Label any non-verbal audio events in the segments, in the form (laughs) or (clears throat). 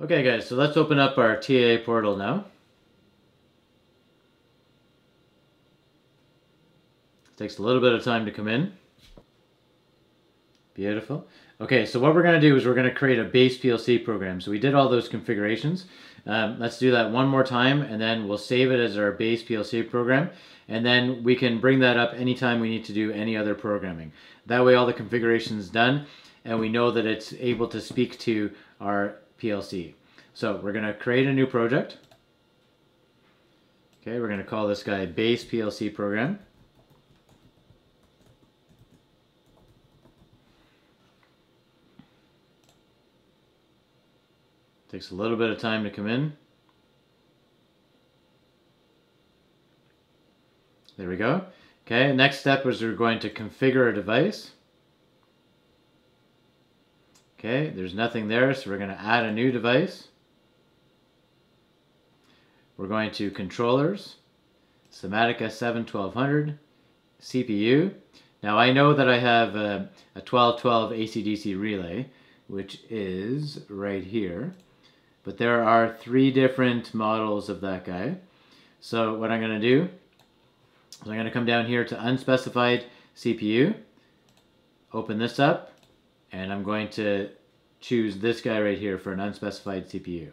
Okay guys, so let's open up our TIA portal now. It takes a little bit of time to come in. Beautiful. Okay, so what we're going to do is we're going to create a base PLC program. So we did all those configurations. Um, let's do that one more time and then we'll save it as our base PLC program. And then we can bring that up anytime we need to do any other programming. That way all the configuration is done and we know that it's able to speak to our PLC. So we're going to create a new project. Okay, we're going to call this guy base PLC program. Takes a little bit of time to come in. There we go. Okay, next step is we're going to configure a device. Okay, there's nothing there, so we're going to add a new device. We're going to controllers, SIMATIC S7 1200, CPU. Now I know that I have a, a 1212 AC-DC relay, which is right here. But there are three different models of that guy. So what I'm going to do is I'm going to come down here to unspecified CPU, open this up, and I'm going to choose this guy right here for an unspecified CPU.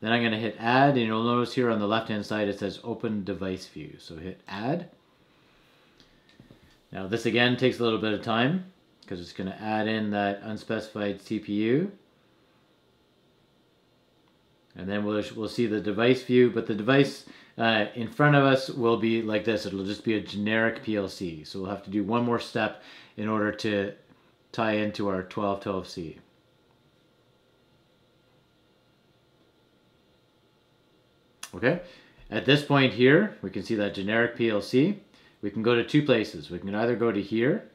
Then I'm going to hit add, and you'll notice here on the left hand side it says open device view. So hit add. Now this again takes a little bit of time because it's going to add in that unspecified CPU and then we'll, we'll see the device view, but the device uh, in front of us will be like this. It'll just be a generic PLC. So we'll have to do one more step in order to tie into our 1212C. Okay, at this point here, we can see that generic PLC. We can go to two places. We can either go to here,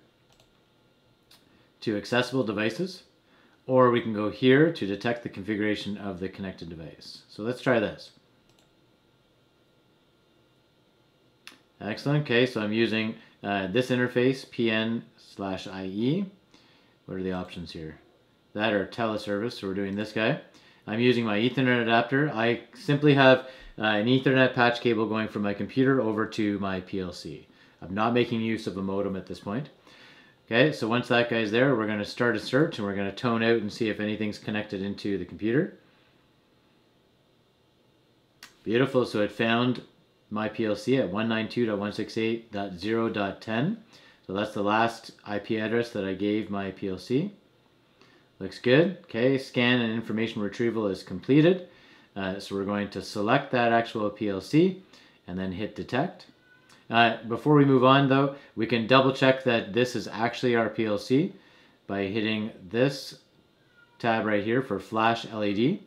to accessible devices, or we can go here to detect the configuration of the connected device. So let's try this. Excellent. Okay, so I'm using uh, this interface, PN slash IE. What are the options here? That or teleservice, so we're doing this guy. I'm using my Ethernet adapter. I simply have uh, an Ethernet patch cable going from my computer over to my PLC. I'm not making use of a modem at this point. Okay, so once that guy's there, we're going to start a search and we're going to tone out and see if anything's connected into the computer. Beautiful, so it found my PLC at 192.168.0.10. So that's the last IP address that I gave my PLC. Looks good. Okay, scan and information retrieval is completed. Uh, so we're going to select that actual PLC and then hit detect. Uh, before we move on though, we can double check that this is actually our PLC by hitting this tab right here for flash LED.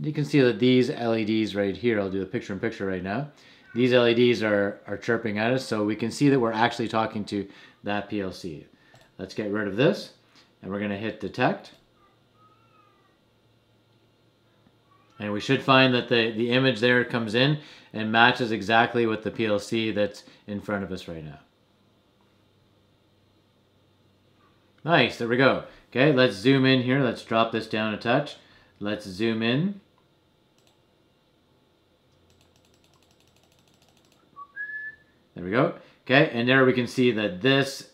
You can see that these LEDs right here, I'll do a picture in picture right now. These LEDs are, are chirping at us, so we can see that we're actually talking to that PLC. Let's get rid of this, and we're gonna hit detect. And we should find that the, the image there comes in and matches exactly with the PLC that's in front of us right now. Nice, there we go. Okay, let's zoom in here. Let's drop this down a touch. Let's zoom in. There we go. Okay, and there we can see that this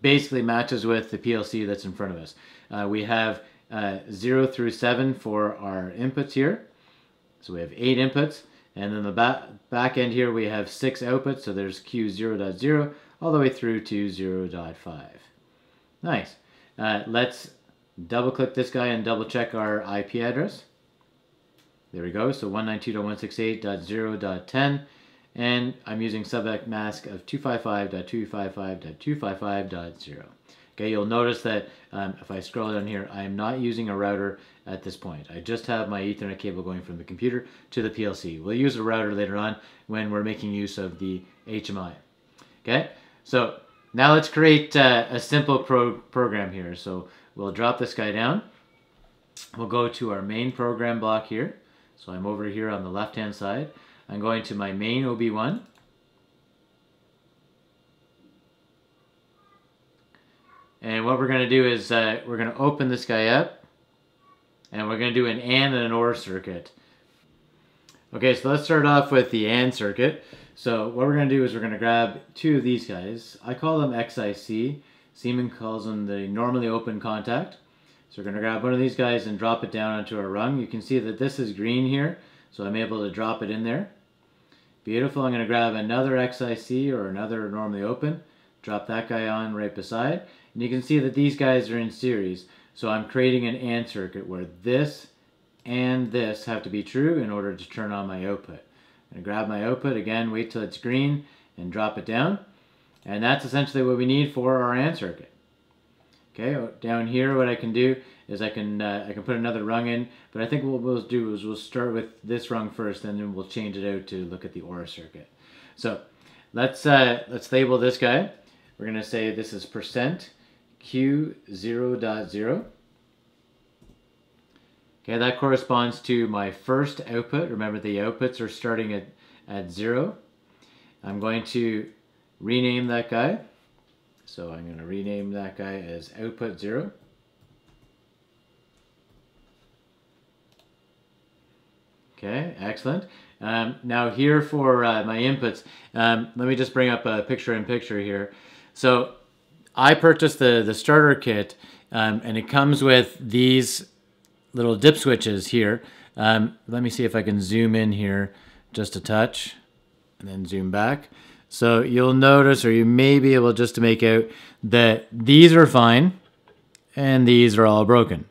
basically matches with the PLC that's in front of us. Uh, we have uh, 0 through 7 for our inputs here. So we have 8 inputs. And then the back, back end here we have 6 outputs. So there's Q0.0 all the way through to 0.5. Nice. Uh, let's double click this guy and double check our IP address. There we go. So 192.168.0.10. And I'm using subnet mask of 255.255.255.0. Okay, you'll notice that um, if I scroll down here, I am not using a router at this point. I just have my Ethernet cable going from the computer to the PLC. We'll use a router later on when we're making use of the HMI. Okay, so now let's create uh, a simple pro program here. So we'll drop this guy down. We'll go to our main program block here. So I'm over here on the left hand side. I'm going to my main OB1. And what we're going to do is uh, we're going to open this guy up. and we're going to do an AND and an OR circuit. Okay, so let's start off with the AND circuit. So what we're going to do is we're going to grab two of these guys. I call them XIC. Siemens calls them the normally open contact. So we're going to grab one of these guys and drop it down onto our rung. You can see that this is green here, so I'm able to drop it in there. Beautiful. I'm going to grab another XIC or another normally open, drop that guy on right beside. And you can see that these guys are in series. So I'm creating an AND circuit where this and this have to be true in order to turn on my output. I'm going to grab my output, again, wait till it's green and drop it down. And that's essentially what we need for our AND circuit. Okay, down here what I can do is I can uh, I can put another rung in, but I think what we'll do is we'll start with this rung first and then we'll change it out to look at the OR circuit. So let's uh, let's label this guy. We're to say this is percent Q0 dot 0. Okay, that corresponds to my first output. Remember the outputs are starting at, at zero. I'm going to rename that guy. So I'm going to rename that guy as output zero. Okay, excellent. Um, now here for uh, my inputs, um, let me just bring up a picture in picture here. So I purchased the, the starter kit um, and it comes with these little dip switches here. Um, let me see if I can zoom in here just a touch and then zoom back. So you'll notice or you may be able just to make out that these are fine and these are all broken.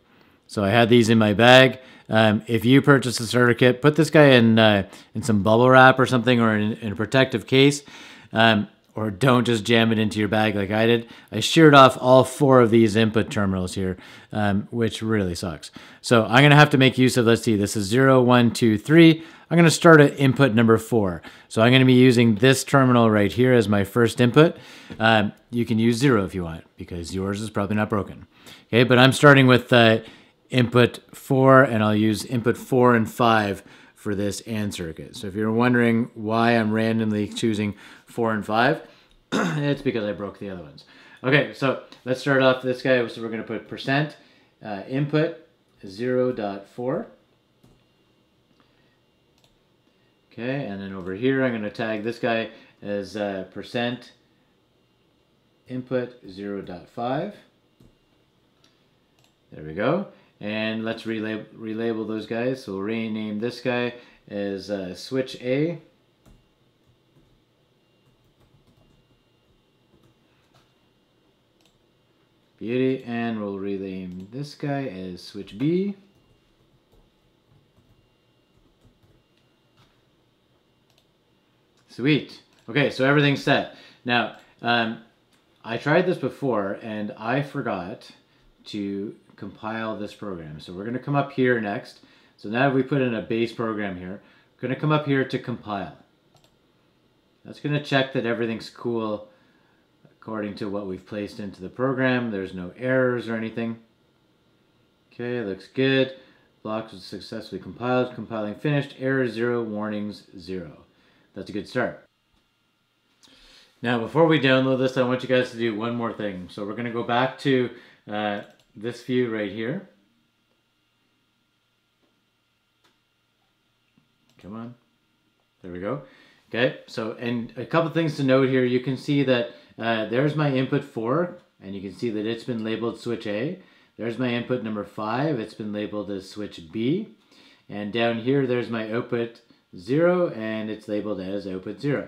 So I had these in my bag. Um, if you purchase a kit, put this guy in uh, in some bubble wrap or something or in, in a protective case. Um, or don't just jam it into your bag like I did. I sheared off all four of these input terminals here, um, which really sucks. So I'm going to have to make use of, let's see, this is zero, one, two, three. I'm going to start at input number four. So I'm going to be using this terminal right here as my first input. Um, you can use zero if you want because yours is probably not broken. Okay, but I'm starting with uh, input four and I'll use input four and five for this AND circuit. So if you're wondering why I'm randomly choosing four and five, (clears throat) it's because I broke the other ones. Okay, so let's start off this guy. So we're going to put percent uh, input 0 0.4. Okay, and then over here I'm going to tag this guy as uh, percent input 0 0.5. There we go. And let's relabel, relabel those guys. So we'll rename this guy as uh, switch A. Beauty, and we'll rename this guy as switch B. Sweet. Okay, so everything's set. Now, um, I tried this before and I forgot to compile this program. So we're going to come up here next. So now we put in a base program here. We're going to come up here to compile. That's going to check that everything's cool according to what we've placed into the program. There's no errors or anything. Okay, looks good. Blocks was successfully compiled. Compiling finished. Error zero. Warnings zero. That's a good start. Now, before we download this, I want you guys to do one more thing. So we're going to go back to uh, this view right here. Come on. There we go. Okay, so and a couple things to note here. You can see that uh, there's my input 4, and you can see that it's been labeled switch A. There's my input number 5. It's been labeled as switch B. And down here, there's my output 0, and it's labeled as output 0.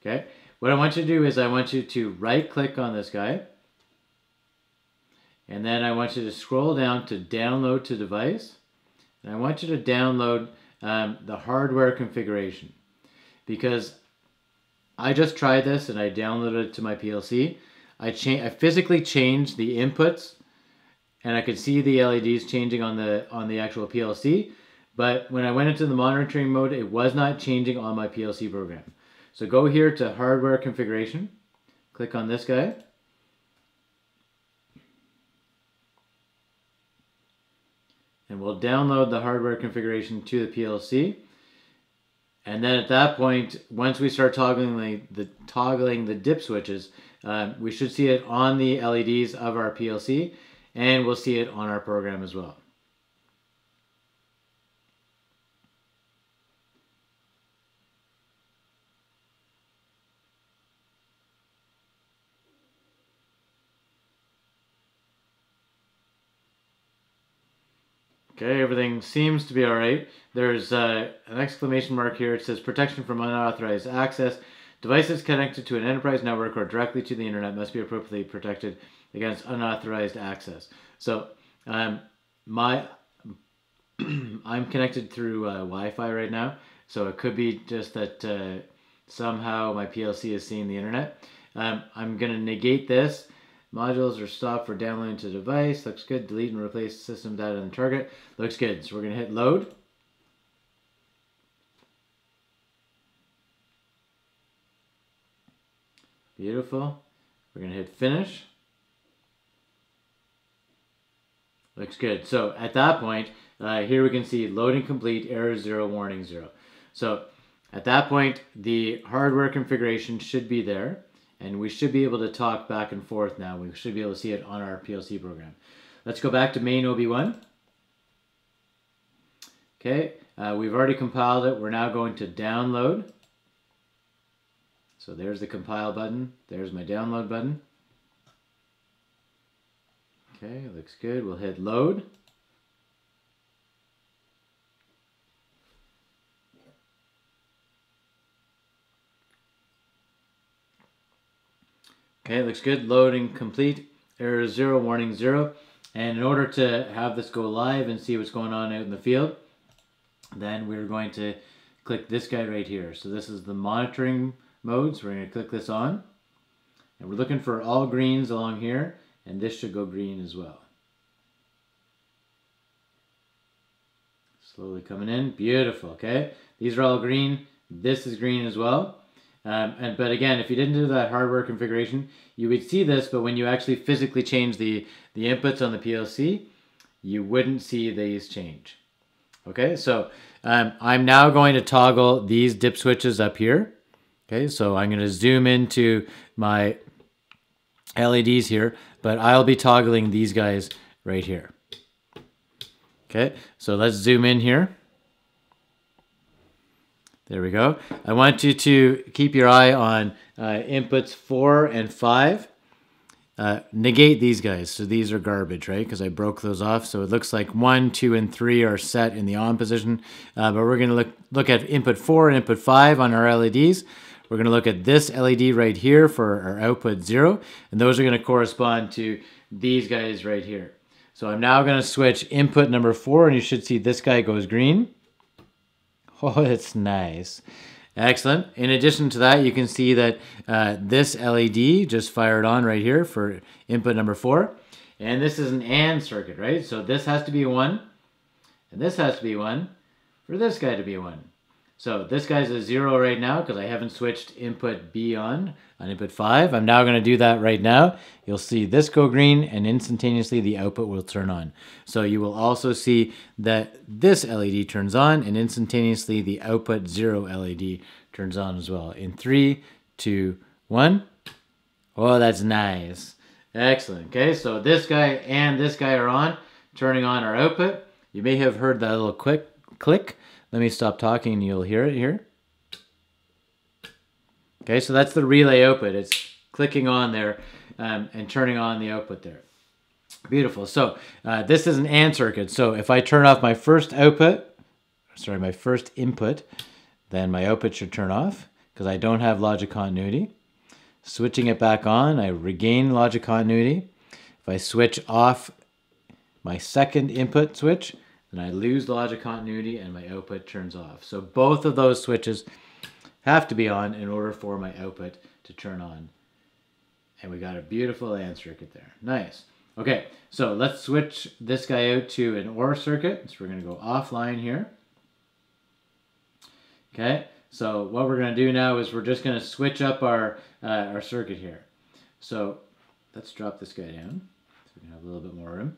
Okay, what I want you to do is I want you to right-click on this guy, and then I want you to scroll down to download to device. And I want you to download um, the hardware configuration because I just tried this and I downloaded it to my PLC. I, cha- I physically changed the inputs and I could see the LEDs changing on the on the actual PLC. But when I went into the monitoring mode, it was not changing on my PLC program. So go here to hardware configuration, click on this guy, and we'll download the hardware configuration to the PLC. And then at that point, once we start toggling the, the toggling the dip switches, uh, we should see it on the LEDs of our PLC, and we'll see it on our program as well. Okay, everything seems to be all right. There's uh, an exclamation mark here. It says protection from unauthorized access. Devices connected to an enterprise network or directly to the internet must be appropriately protected against unauthorized access. So, um, my (clears throat) I'm connected through uh, Wi-Fi right now, so it could be just that uh, somehow my PLC is seeing the internet. Um, I'm gonna negate this. Modules are stopped for downloading to device. Looks good. Delete and replace system data the target. Looks good. So we're gonna hit load. Beautiful. We're going to hit finish. Looks good. So at that point, uh, here we can see loading complete, error zero, warning zero. So at that point, the hardware configuration should be there, and we should be able to talk back and forth now. We should be able to see it on our PLC program. Let's go back to main OB1. Okay, uh, we've already compiled it. We're now going to download. So there's the compile button. There's my download button. Okay, looks good. We'll hit load. Okay, looks good. Loading complete. Error zero, warning zero. And in order to have this go live and see what's going on out in the field, then we're going to click this guy right here. So this is the monitoring modes. We're going to click this on. And we're looking for all greens along here, and this should go green as well. Slowly coming in. Beautiful, okay? These are all green. This is green as well. Um, and But again, if you didn't do that hardware configuration, you would see this, but when you actually physically change the, the inputs on the PLC, you wouldn't see these change. Okay, so um, I'm now going to toggle these dip switches up here. Okay, so I'm going to zoom into my LEDs here, but I'll be toggling these guys right here. Okay, so let's zoom in here. There we go. I want you to keep your eye on uh, inputs 4 and 5. Uh, negate these guys. So these are garbage, right? Because I broke those off. So it looks like 1, 2, and 3 are set in the on position. Uh, but we're going to look, look at input 4 and input 5 on our LEDs. We're going to look at this LED right here for our output 0, and those are going to correspond to these guys right here. So I'm now going to switch input number 4, and you should see this guy goes green. (laughs) Oh, it's nice. Excellent. In addition to that, you can see that uh, this LED just fired on right here for input number 4. And this is an AND circuit, right? So this has to be 1, and this has to be 1 for this guy to be 1. So this guy's a zero right now because I haven't switched input B on on input five. I'm now going to do that right now. You'll see this go green and instantaneously the output will turn on. So you will also see that this LED turns on and instantaneously the output zero LED turns on as well. In three, two, one. Oh, that's nice. Excellent. Okay, so this guy and this guy are on, turning on our output. You may have heard that little quick click. Let me stop talking and you'll hear it here. Okay, so that's the relay output. It's clicking on there um, and turning on the output there. Beautiful. So uh, this is an AND circuit. So if I turn off my first output, sorry, my first input, then my output should turn off because I don't have logic continuity. Switching it back on, I regain logic continuity. If I switch off my second input switch, then I lose logic continuity and my output turns off. So both of those switches have to be on in order for my output to turn on. And we got a beautiful AND circuit there. Nice. Okay, so let's switch this guy out to an OR circuit. So we're going to go offline here. Okay, so what we're going to do now is we're just going to switch up our, uh, our circuit here. So let's drop this guy down so we can have a little bit more room.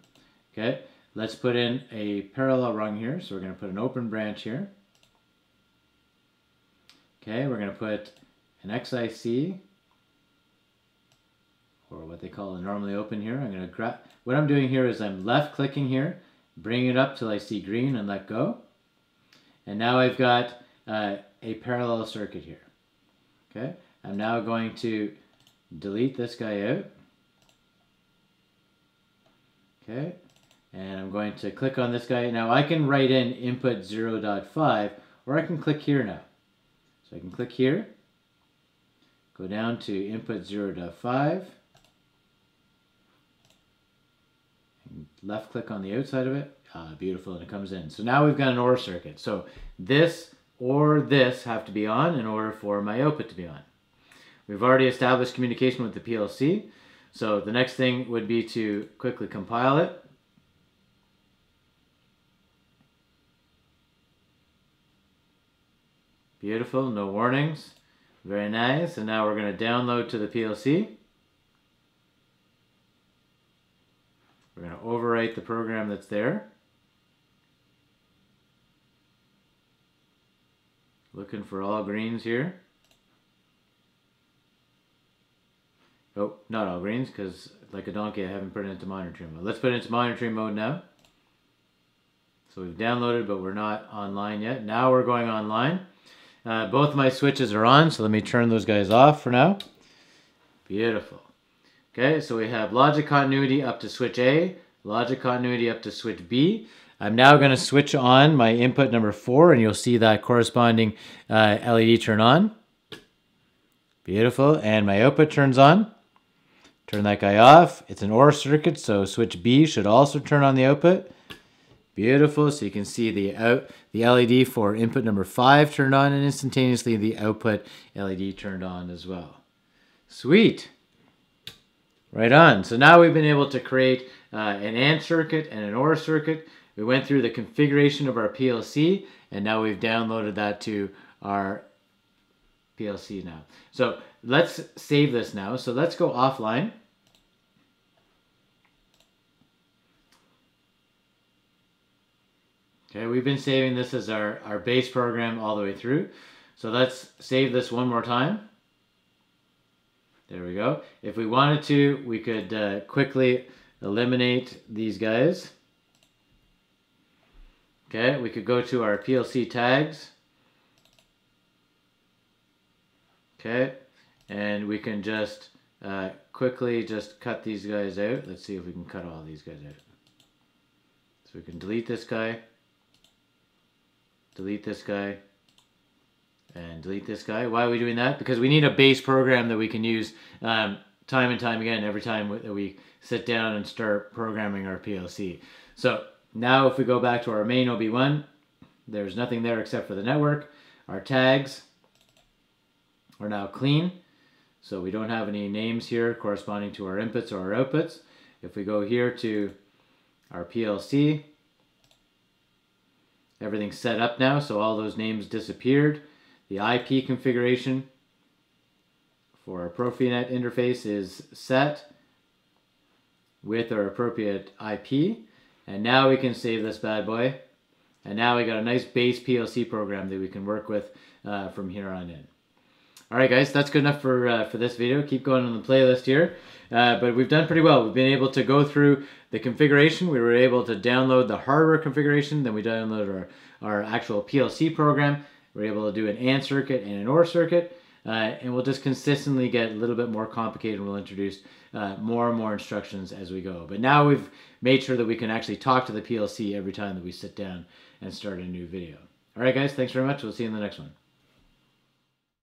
Okay, Let's put in a parallel rung here. So we're going to put an open branch here. Okay, we're going to put an XIC, or what they call a normally open here. I'm going to grab, what I'm doing here is I'm left clicking here, bring it up till I see green and let go. And now I've got uh, a parallel circuit here. Okay, I'm now going to delete this guy out. Okay, And I'm going to click on this guy. Now I can write in input 0.5 or I can click here now. So I can click here, go down to input 0.5, left click on the outside of it. Ah, beautiful, and it comes in. So now we've got an OR circuit. So this or this have to be on in order for my output to be on. We've already established communication with the PLC. So the next thing would be to quickly compile it. Beautiful, no warnings. Very nice. And now we're going to download to the PLC. We're going to overwrite the program that's there. Looking for all greens here. Oh, not all greens, because like a donkey, I haven't put it into monitoring mode. Let's put it into monitoring mode now. So we've downloaded, but we're not online yet. Now we're going online. Uh, both my switches are on, so let me turn those guys off for now. Beautiful. Okay, so we have logic continuity up to switch A, logic continuity up to switch B. I'm now going to switch on my input number 4, and you'll see that corresponding uh, LED turn on. Beautiful, and my output turns on. Turn that guy off. It's an OR circuit, so switch B should also turn on the output. Beautiful. So you can see the out the LED for input number five turned on and instantaneously the output LED turned on as well. Sweet. Right on. So now we've been able to create uh, an AND circuit and an OR circuit. We went through the configuration of our PLC and now we've downloaded that to our PLC now. So let's save this now. So let's go offline. Okay, we've been saving this as our, our base program all the way through. So let's save this one more time. There we go. If we wanted to, we could uh, quickly eliminate these guys. Okay, we could go to our PLC tags. Okay, and we can just uh, quickly just cut these guys out. Let's see if we can cut all these guys out. So we can delete this guy delete this guy, and delete this guy. Why are we doing that? Because we need a base program that we can use um, time and time again every time that we sit down and start programming our PLC. So now if we go back to our main OB1, there's nothing there except for the network. Our tags are now clean. So we don't have any names here corresponding to our inputs or our outputs. If we go here to our PLC, Everything's set up now, so all those names disappeared. The IP configuration for our Profinet interface is set with our appropriate IP. And now we can save this bad boy. And now we got a nice base PLC program that we can work with uh, from here on in. All right, guys, that's good enough for uh, for this video. Keep going on the playlist here. Uh, but we've done pretty well. We've been able to go through the configuration. We were able to download the hardware configuration. Then we downloaded our, our actual PLC program. We are able to do an AND circuit and an OR circuit. Uh, and we'll just consistently get a little bit more complicated and we'll introduce uh, more and more instructions as we go. But now we've made sure that we can actually talk to the PLC every time that we sit down and start a new video. All right, guys, thanks very much. We'll see you in the next one.